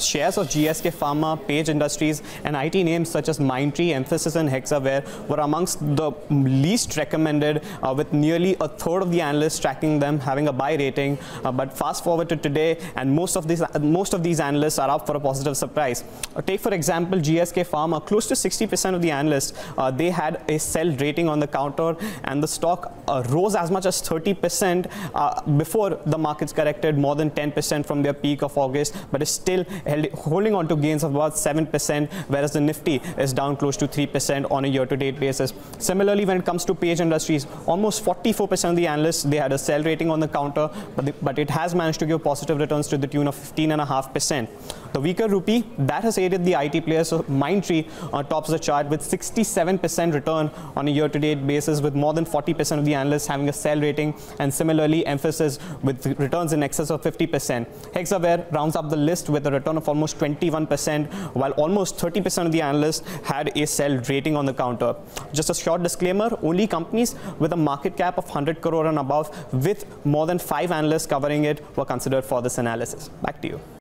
shares of GSK Pharma, Page Industries, and IT names such as Mindtree, Mphasis, and Hexaware were amongst the least recommended, uh, with nearly a third of the analysts tracking them having a buy rating. Uh, but fast forward to today, and most of these most of these analysts are up for a positive surprise. Uh, take for example GSK Pharma, close to 60% of the analysts uh, they had a sell rating on the counter, and the stock uh, rose as much as 30% uh, before the markets corrected more than 10% from their peak of August, but is still holding on to gains of about 7%, whereas the Nifty is down close to 3% on a year-to-date basis. Similarly, when it comes to Page Industries, almost 44% of the analysts they had a sell rating on the counter, but, the, but it has managed to give positive returns to the tune of 15.5%. The weaker rupee that has aided the IT players. So Mindtree uh, tops the chart with 67% return on a year-to-date basis, with more than 40% of the analysts having a sell rating, and similarly Mphasis with returns in excess of 50%. Hexaware rounds up the list with a return of almost 21%, while almost 30% of the analysts had a sell rating on the counter. Just a short disclaimer: only companies with a market cap of 100 crore and above, with more than five analysts covering it, were considered for this analysis. Back to you.